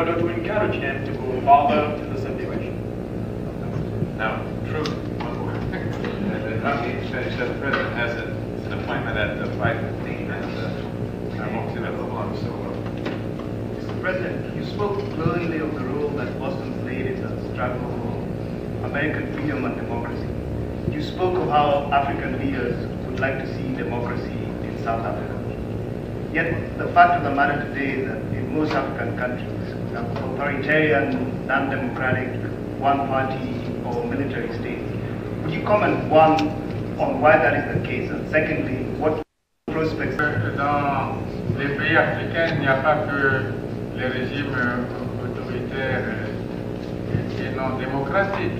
order to encourage them to go further in the situation. Now, true, one more. The Iraqi the president has a, an appointment at the 5:15, and uh, I won't sit up long, so uh, Mr. President, you spoke glowingly of the role that Boston played in the struggle for American freedom and democracy. You spoke of how African leaders would like to see democracy in South Africa. Yet the fact of the matter today is that in most African countries, authoritarian, non-democratic, one-party or military states. Would you comment, one, on why that is the case, and secondly, what prospects... Dans les pays africains, il n'y a pas que les régimes autoritaires et non démocratiques.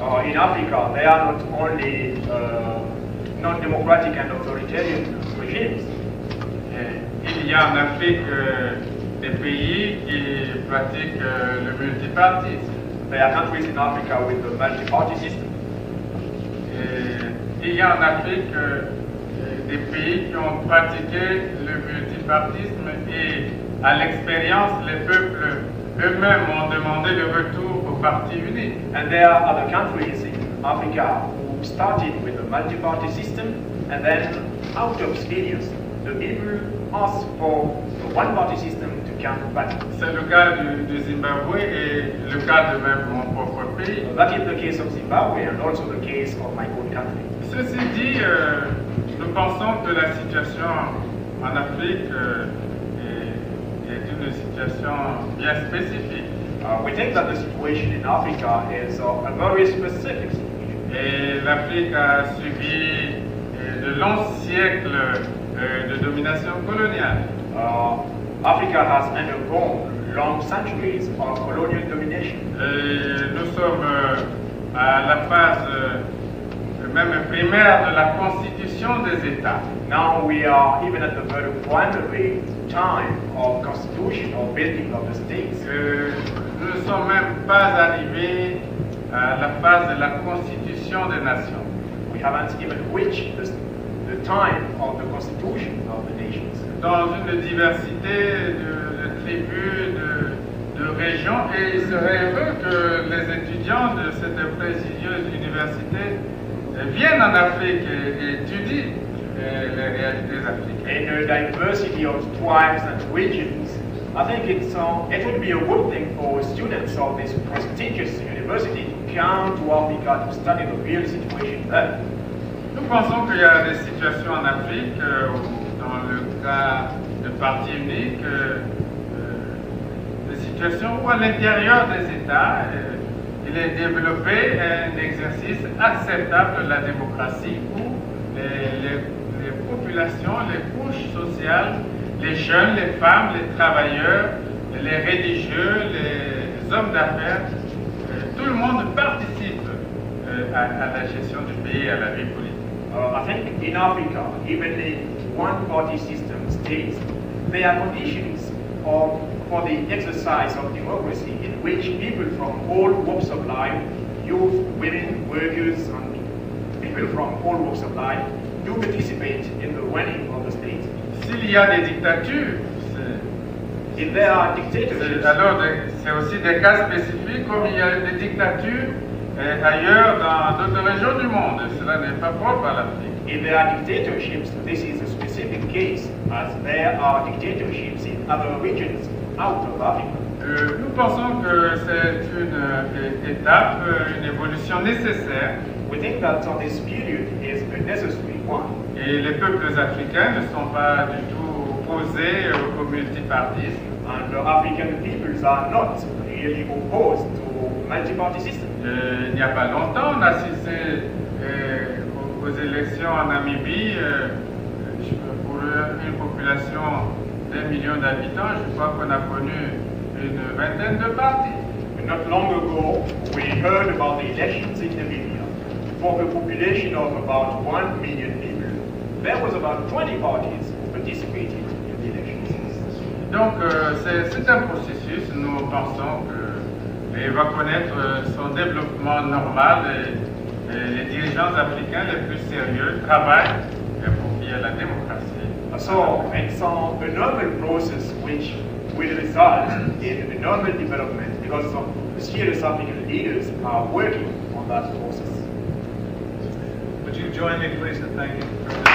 Uh, in Africa, there are not only uh, non-democratic and authoritarian regimes. Il y a en Afrique euh, des pays qui pratiquent euh, le multipartisme. There are countries in Africa with the multi-party system. Et il y a en Afrique euh, des pays qui ont pratiqué le multipartisme et à l'expérience, les peuples eux-mêmes ont demandé le retour au parti unique. And there are other countries in Africa who started with a multi-party system and then out of experience, the people asked for a one-party system to come back. C'est le cas du, du, Zimbabwe et le cas de même mon propre pays. So that is the case of Zimbabwe and also the case of my own country. Ceci dit, euh, nous pensons que la situation en Afrique euh, est, est, une situation bien spécifique. Uh, we think that the situation in Africa is uh, a very specific situation. Et l'Afrique a subi euh, de longs siècles de domination coloniale. Africa has undergone long centuries of colonial domination. Et nous sommes à la phase même primaire de la constitution des États. Now we are even at the very primary time of constitution or building of the states. Euh, nous ne sommes même pas arrivés à la phase de la constitution des nations. We haven't even reached the, the time of the constitution of the nations. Dans une diversité de, de tribus, de, de, régions, et il serait heureux que les étudiants de cette prestigieuse université viennent en Afrique et, et étudient les réalités africaines. In a diversity of tribes and regions, I think it's, uh, it would be a good thing for students of this prestigious university to come to Africa to study the real situation there. Nous pensons qu'il y a des situations en Afrique, euh, dans le cas de parti unique, euh, euh, des situations où à l'intérieur des États, il est développé un exercice acceptable de la démocratie où les, populations, les couches sociales, les jeunes, les femmes, les travailleurs, les religieux, les hommes d'affaires, tout le monde participe à, à, la gestion du pays à la vie politique. Uh, I think in Africa, even in one-party system states, there are conditions of for the exercise of democracy in which people from all walks of life, youth, women, workers, and people from all walks of life do participate in the running of the state. S'il y a des dictatures, if there are dictatorships, alors c'est aussi des cas spécifiques comme il y a des dictatures euh, ailleurs dans d'autres régions du monde. Cela n'est pas propre à l'Afrique. If there are dictatorships, this is a specific case, as there are dictatorships in other regions out of Africa. Euh, nous pensons que c'est une euh, étape, une évolution nécessaire. We think that this period is a necessary one. Et les peuples africains ne sont pas du tout opposés au multipartisme. And the African peoples are not really opposed system. Euh, il n'y a pas longtemps, on a assisté aux, aux, élections en Namibie pour une population d'un million d'habitants, je crois qu'on a connu une vingtaine de partis. Not long ago, we heard about the elections in Namibia. For a population of about one million people, there was about 20 parties participating in the elections. Donc, euh, c'est un processus, nous pensons que il va connaître son développement normal et, et les dirigeants africains les plus sérieux travaillent pour qu'il y ait la démocratie. So it's a, a normal process which will result in a normal development because some serious African leaders are working on that process. Would you join me, please, in thanking?